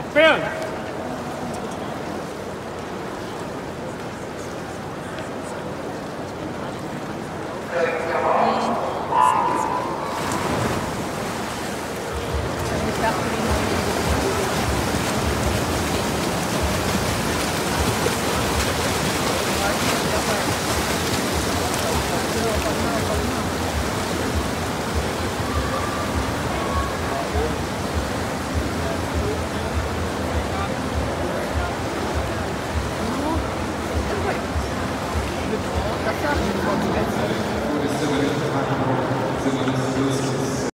Pena! Das ist